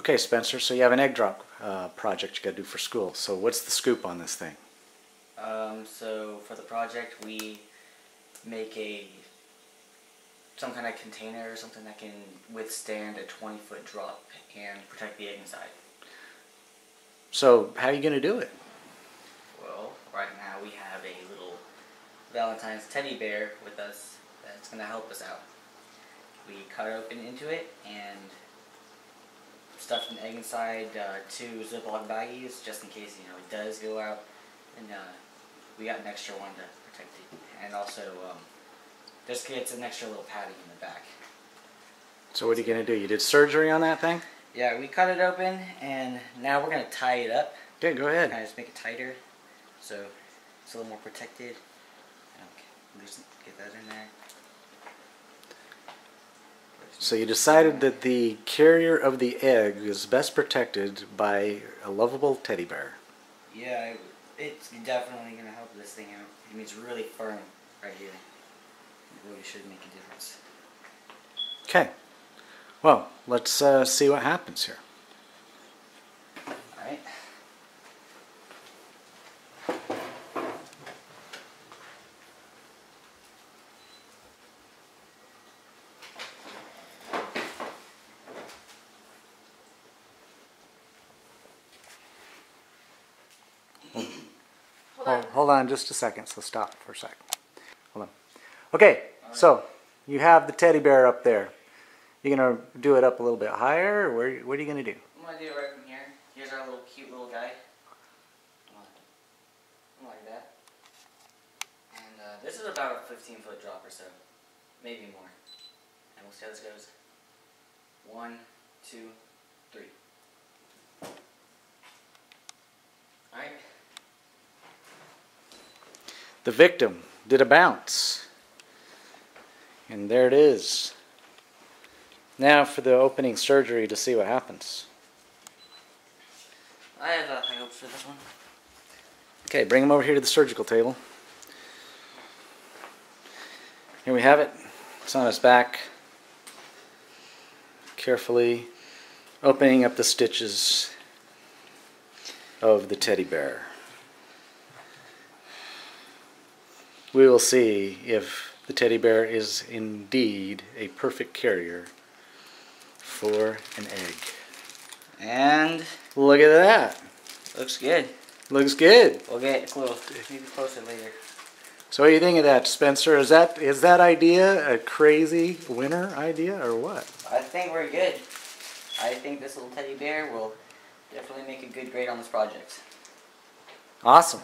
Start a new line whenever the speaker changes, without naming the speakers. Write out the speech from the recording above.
Okay, Spencer, so you have an egg drop uh, project you got to do for school. So what's the scoop on this thing?
Um, so for the project, we make a some kind of container or something that can withstand a 20 foot drop and protect the egg inside.
So how are you going to do it?
Well, right now we have a little Valentine's teddy bear with us that's going to help us out. We cut open into it and stuffed an egg inside uh, two Ziploc baggies just in case you know it does go out, and uh, we got an extra one to protect it, and also um, just gets an extra little padding in the back.
So what are you going to do? You did surgery on that thing?
Yeah, we cut it open, and now we're gonna tie it up.
Okay, go ahead.
Kind of just make it tighter, so it's a little more protected. Okay, loosen, get that in there.
So you decided that the carrier of the egg is best protected by a lovable teddy bear.
Yeah, it's definitely gonna help this thing out. I mean, it's really firm right here. It really should make a difference.
Okay. Well, let's uh, see what happens here.
Alright.
Hold, hold on just a second, so stop for a second. Hold on. Okay, so you have the teddy bear up there. You're gonna do it up a little bit higher, where, what are you gonna do?
I'm gonna do it right from here. Here's our little cute little guy. Like that. And uh, this is about a 15 foot drop or so. Maybe more. And we'll see how this goes. One, two, three.
The victim did a bounce. And there it is. Now for the opening surgery to see what happens.
I have uh, high hopes for this one.
Okay, bring him over here to the surgical table. Here we have it. It's on his back. Carefully opening up the stitches of the teddy bear. We will see if the teddy bear is indeed a perfect carrier for an egg.
And
Look at that.
looks good.
Looks good.
We'll get close, maybe closer later.
So what do you think of that, Spencer? Is that is that idea a crazy winner idea or what?
I think we're good. I think this little teddy bear will definitely make a good grade on this project.
Awesome.